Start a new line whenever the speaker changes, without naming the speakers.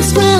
once